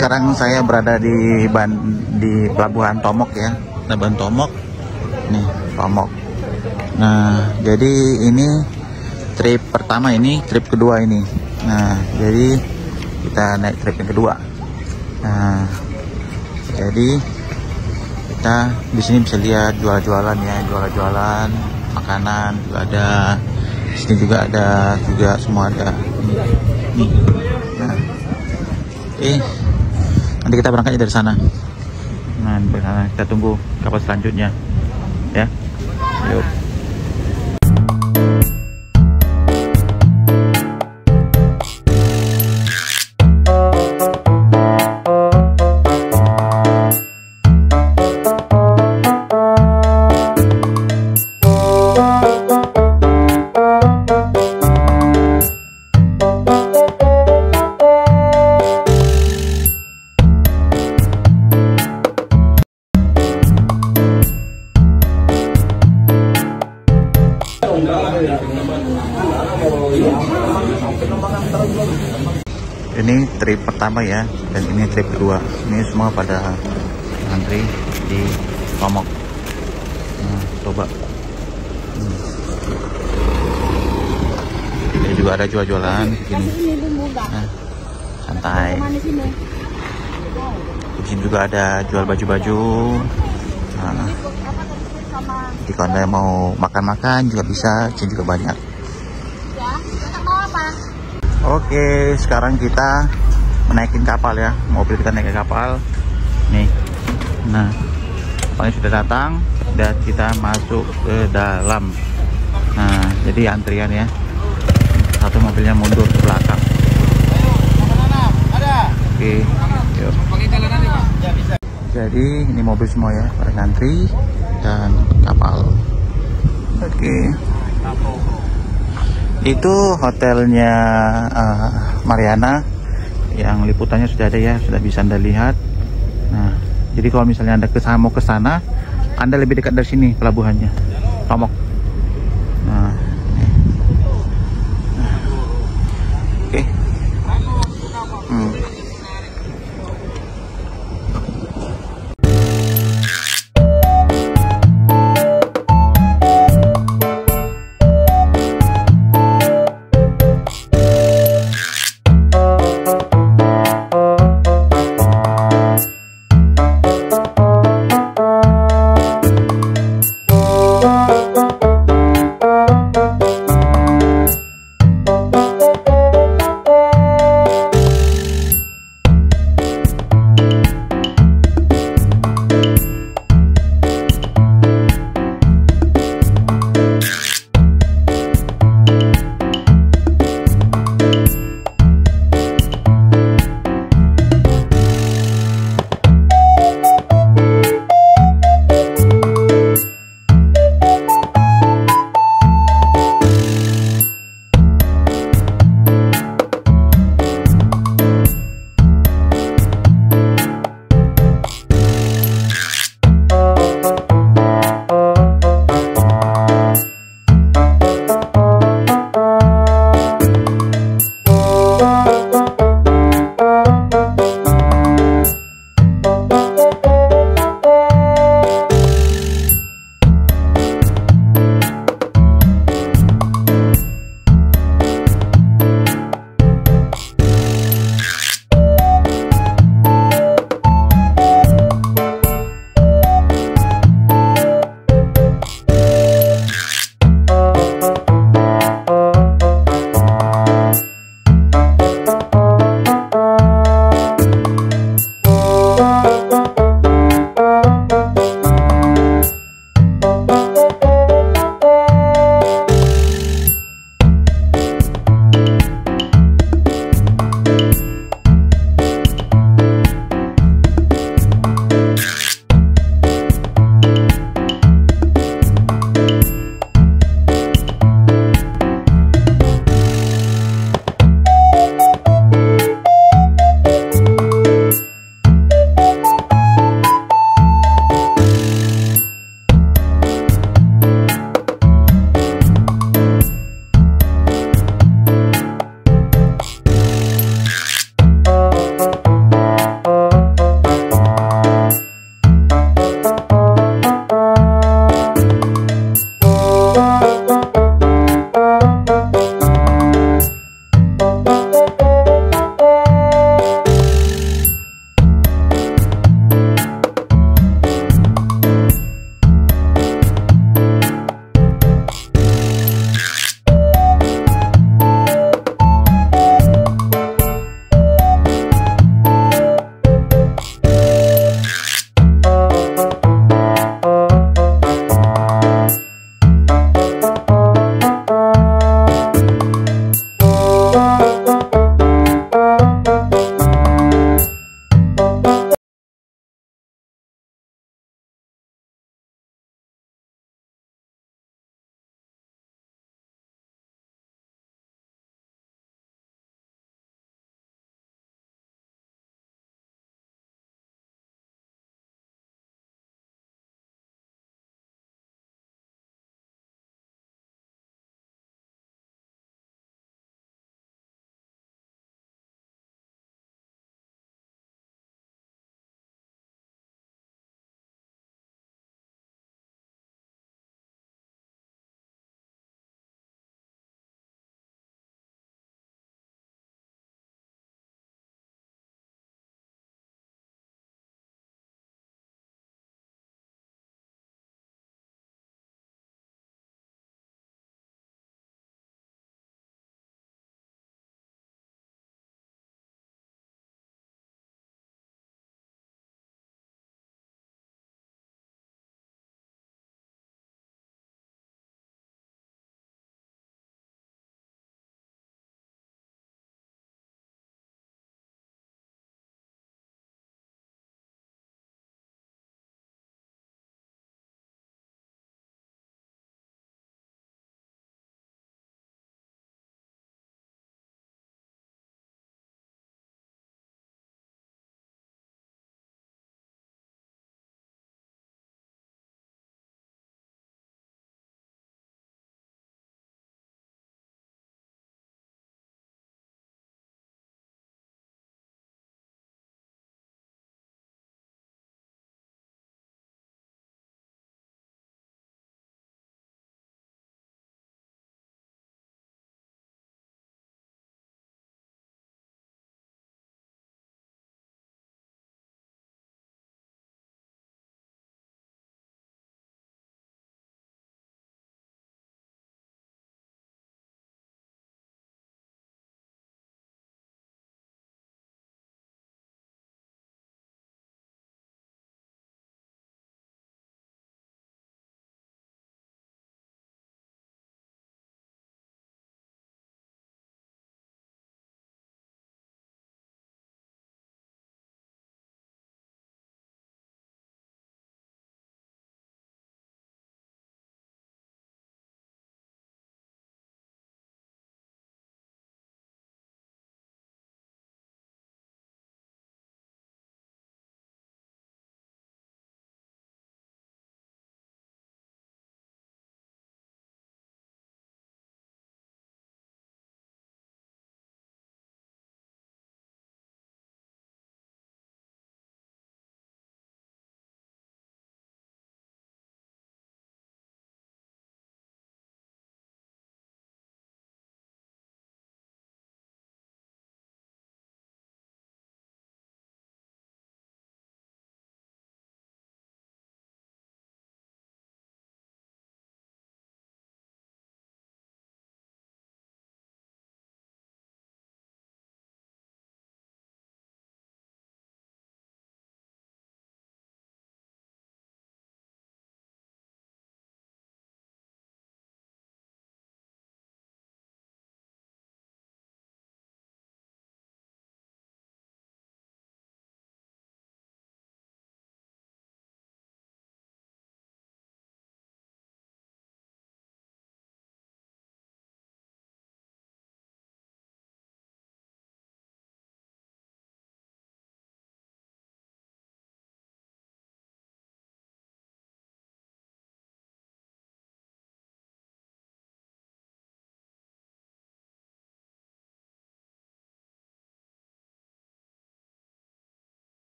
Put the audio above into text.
sekarang saya berada di ban di pelabuhan Tomok ya. Pelabuhan Tomok. Nih Tomok. Nah jadi ini trip pertama ini trip kedua ini. Nah jadi kita naik trip yang kedua. Nah jadi kita di sini bisa lihat jual-jualan ya jual-jualan makanan juga ada. Di sini juga ada juga semua ada. Nih, nih. nah eh nanti kita berangkatnya dari sana. Nah kita tunggu kapal selanjutnya. Ya. Yuk trip pertama ya dan ini trip kedua. Ini semua pada antri di Tomok nah, coba. Hmm. ini juga ada jual-jualan gini nah, santai. Di sini juga ada jual baju-baju. Nah, jika anda mau makan-makan juga bisa sini juga banyak Oke, sekarang kita menaikin kapal ya. Mobil kita naik ke kapal. Nih. Nah, kapalnya sudah datang dan kita masuk ke dalam. Nah, jadi antrian ya. Satu mobilnya mundur ke belakang. Oke, yuk. Jadi ini mobil semua ya, pada ngantri dan kapal. Oke itu hotelnya uh, Mariana. Yang liputannya sudah ada ya sudah bisa anda lihat. Nah jadi kalau misalnya anda ke sana mau ke sana anda lebih dekat dari sini pelabuhannya Tomok. Nah, nah. Oke. Hmm.